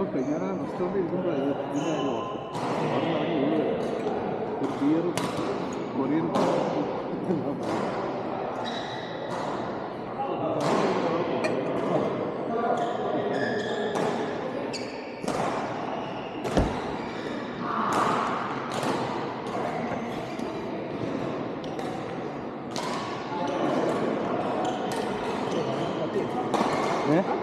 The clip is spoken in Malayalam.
ഓക്കെ ഞാൻ ആ റെസ്റ്റോറന്റ് ഇരിക്കുമ്പോൾ കൊറിയൻ Yeah?